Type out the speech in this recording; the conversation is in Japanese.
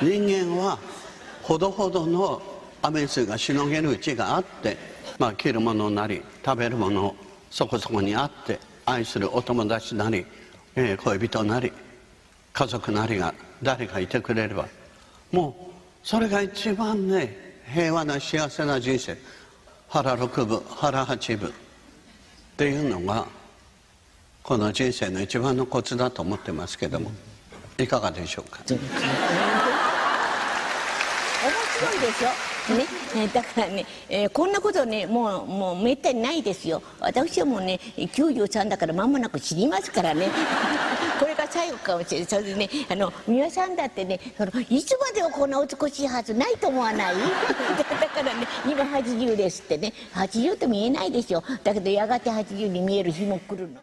人間はほどほどの雨水がしのげるうちがあって、まあ、着るものなり食べるものそこそこにあって愛するお友達なり、えー恋人なり家族なりが誰かいてくれればもうそれが一番ね平和な幸せな人生。腹六分腹八分っていうのがこの人生の一番のコツだと思ってますけどもいかがでしょうか？面白いでしょ？ね、だからね、えーこんなことねもうもうめったにないですよ。私はもうね93だから間もなく死にますからね。これが最後かもしれない。それでねあの美輪さんだってねそのいつまでもこんな美しいはずないと思わない？だからね今80ですってね。80と見えないでしょ。だけどやがて80に見える日も来るの。